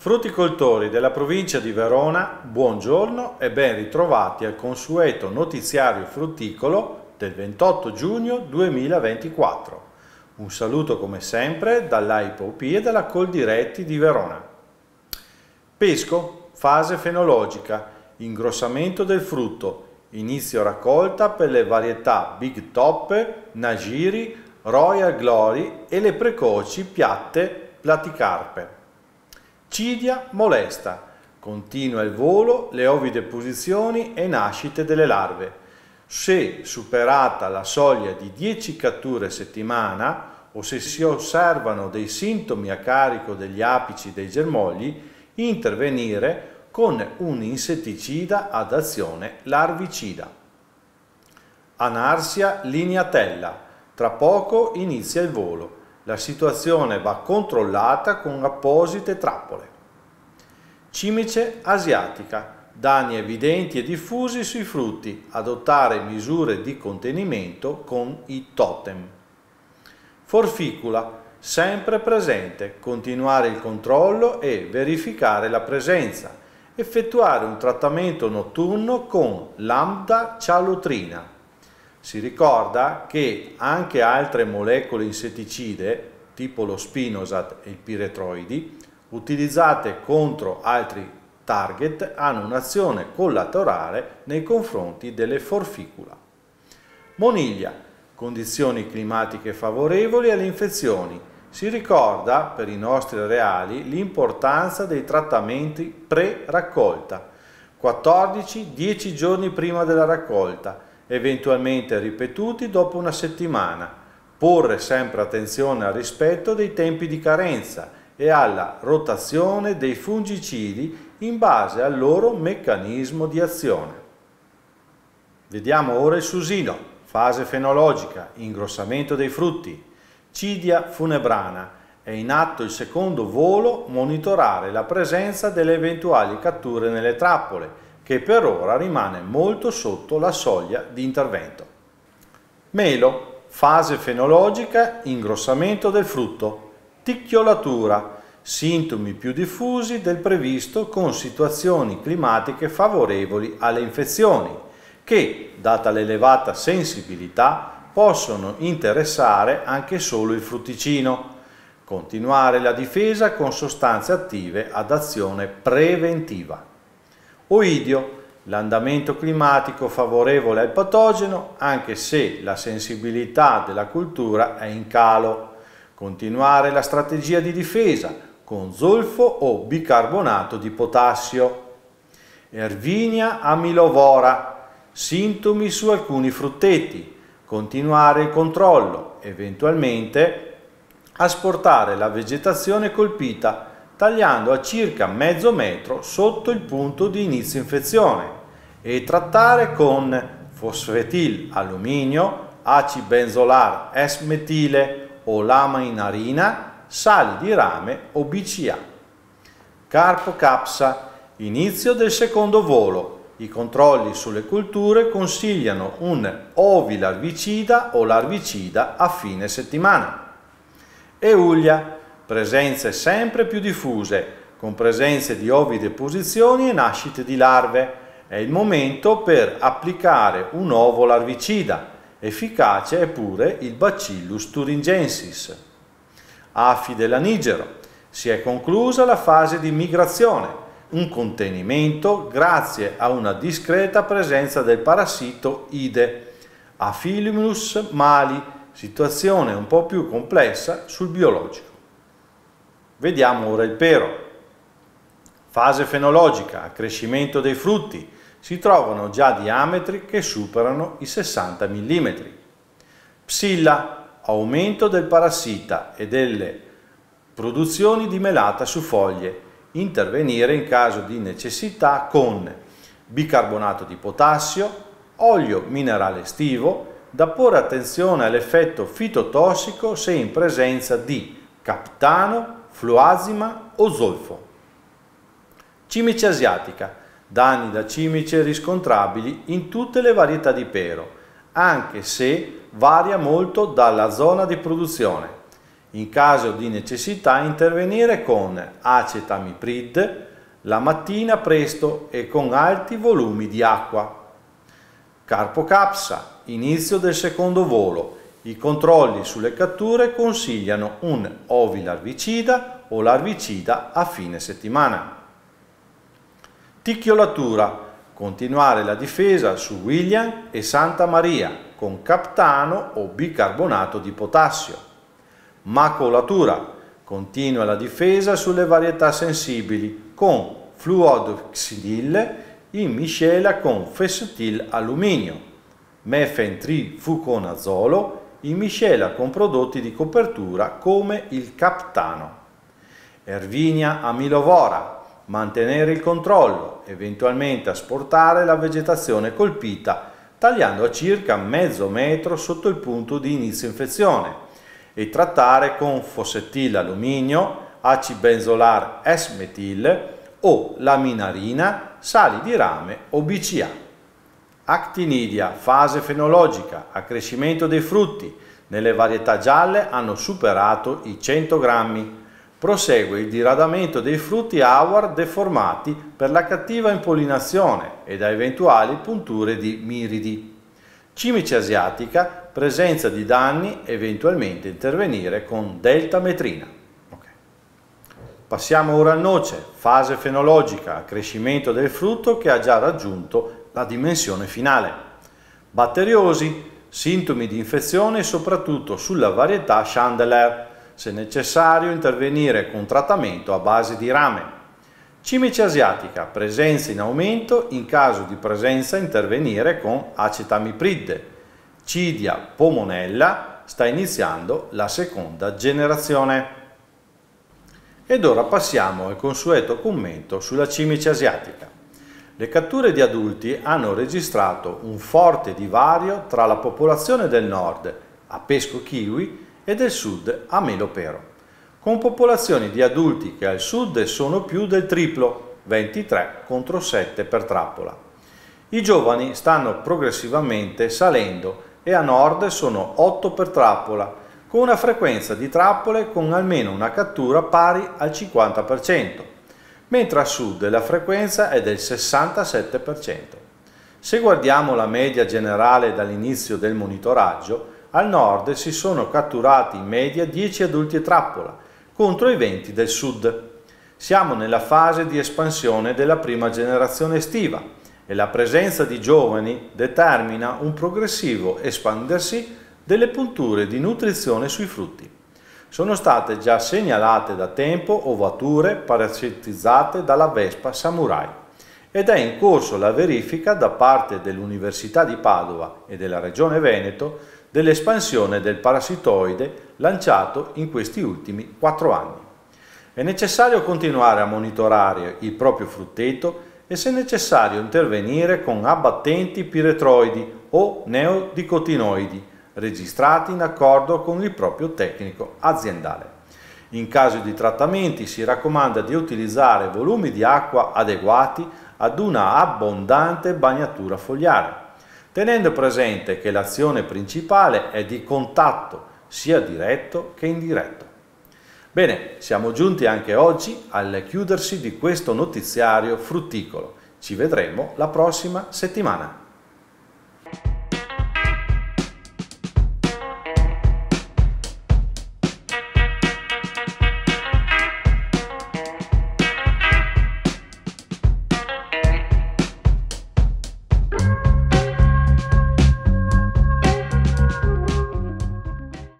Frutticoltori della provincia di Verona, buongiorno e ben ritrovati al consueto notiziario frutticolo del 28 giugno 2024. Un saluto come sempre dall'AIPOP e dalla Coldiretti di Verona. Pesco, fase fenologica, ingrossamento del frutto, inizio raccolta per le varietà Big Topper, Nagiri, Royal Glory e le precoci piatte Platicarpe. Cidia molesta, continua il volo, le ovide posizioni e nascite delle larve. Se superata la soglia di 10 catture settimana o se si osservano dei sintomi a carico degli apici dei germogli, intervenire con un insetticida ad azione larvicida. Anarsia lineatella. Tra poco inizia il volo. La situazione va controllata con apposite trappole. Cimice asiatica. Danni evidenti e diffusi sui frutti. Adottare misure di contenimento con i totem. Forficula. Sempre presente. Continuare il controllo e verificare la presenza. Effettuare un trattamento notturno con lambda cialotrina si ricorda che anche altre molecole insetticide, tipo lo spinosad e il piretroidi, utilizzate contro altri target hanno un'azione collaterale nei confronti delle forficula. Moniglia, condizioni climatiche favorevoli alle infezioni. Si ricorda per i nostri areali l'importanza dei trattamenti pre-raccolta, 14-10 giorni prima della raccolta, eventualmente ripetuti dopo una settimana, porre sempre attenzione al rispetto dei tempi di carenza e alla rotazione dei fungicidi in base al loro meccanismo di azione. Vediamo ora il susino, fase fenologica, ingrossamento dei frutti, cidia funebrana, è in atto il secondo volo monitorare la presenza delle eventuali catture nelle trappole, che per ora rimane molto sotto la soglia di intervento. Melo, fase fenologica, ingrossamento del frutto, ticchiolatura, sintomi più diffusi del previsto con situazioni climatiche favorevoli alle infezioni, che, data l'elevata sensibilità, possono interessare anche solo il frutticino. Continuare la difesa con sostanze attive ad azione preventiva. Oidio, l'andamento climatico favorevole al patogeno anche se la sensibilità della cultura è in calo. Continuare la strategia di difesa con zolfo o bicarbonato di potassio. Ervinia amilovora, sintomi su alcuni frutteti. Continuare il controllo, eventualmente asportare la vegetazione colpita tagliando a circa mezzo metro sotto il punto di inizio infezione e trattare con fosfetil alluminio, acibenzolar S-metile o lama in arina, sali di rame o BCA. Carpo capsa, inizio del secondo volo. I controlli sulle culture consigliano un ovi larvicida o larvicida a fine settimana. Euglia, presenze sempre più diffuse, con presenze di ovi deposizioni e nascite di larve. È il momento per applicare un ovo larvicida. Efficace è pure il Bacillus thuringiensis. Afi dell'anigero. Si è conclusa la fase di migrazione, un contenimento grazie a una discreta presenza del parassito Ide. Aphilumnus mali, situazione un po' più complessa sul biologico. Vediamo ora il pero. Fase fenologica, accrescimento dei frutti, si trovano già diametri che superano i 60 mm. Psilla, aumento del parassita e delle produzioni di melata su foglie, intervenire in caso di necessità con bicarbonato di potassio, olio minerale estivo, da porre attenzione all'effetto fitotossico se in presenza di captano, fluazima o zolfo. Cimice asiatica, danni da cimice riscontrabili in tutte le varietà di pero, anche se varia molto dalla zona di produzione. In caso di necessità intervenire con acetamiprid la mattina presto e con alti volumi di acqua. Carpocapsa, inizio del secondo volo. I controlli sulle catture consigliano un ovilarvicida o larvicida a fine settimana. Ticchiolatura, continuare la difesa su William e Santa Maria con captano o bicarbonato di potassio. Macolatura, continua la difesa sulle varietà sensibili con fluodoxidil in miscela con fesotil alluminio, mefentrifuconazolo in miscela con prodotti di copertura come il captano. Ervinia amilovora, mantenere il controllo, eventualmente asportare la vegetazione colpita tagliando a circa mezzo metro sotto il punto di inizio infezione e trattare con fossetil alluminio, acibenzolar S-metil o laminarina, sali di rame o BCA. Actinidia, fase fenologica, accrescimento dei frutti, nelle varietà gialle hanno superato i 100 grammi. Prosegue il diradamento dei frutti awar deformati per la cattiva impollinazione e da eventuali punture di miridi. Cimice asiatica, presenza di danni, eventualmente intervenire con deltametrina. Okay. Passiamo ora al noce, fase fenologica, accrescimento del frutto che ha già raggiunto la dimensione finale. Batteriosi, sintomi di infezione soprattutto sulla varietà Chandelier, se necessario intervenire con trattamento a base di rame. Cimice asiatica, presenza in aumento, in caso di presenza intervenire con acetamiprid. Cidia pomonella sta iniziando la seconda generazione. Ed ora passiamo al consueto commento sulla cimice asiatica. Le catture di adulti hanno registrato un forte divario tra la popolazione del nord, a pesco kiwi, e del sud a Melopero, con popolazioni di adulti che al sud sono più del triplo, 23 contro 7 per trappola. I giovani stanno progressivamente salendo e a nord sono 8 per trappola, con una frequenza di trappole con almeno una cattura pari al 50%, mentre a sud la frequenza è del 67%. Se guardiamo la media generale dall'inizio del monitoraggio, al nord si sono catturati in media 10 adulti e trappola, contro i 20 del sud. Siamo nella fase di espansione della prima generazione estiva e la presenza di giovani determina un progressivo espandersi delle punture di nutrizione sui frutti. Sono state già segnalate da tempo ovature parasitizzate dalla vespa samurai ed è in corso la verifica da parte dell'Università di Padova e della Regione Veneto dell'espansione del parassitoide lanciato in questi ultimi quattro anni. È necessario continuare a monitorare il proprio frutteto e se necessario intervenire con abbattenti piretroidi o neodicotinoidi registrati in accordo con il proprio tecnico aziendale. In caso di trattamenti si raccomanda di utilizzare volumi di acqua adeguati ad una abbondante bagnatura fogliare tenendo presente che l'azione principale è di contatto sia diretto che indiretto. Bene, siamo giunti anche oggi al chiudersi di questo notiziario frutticolo. Ci vedremo la prossima settimana.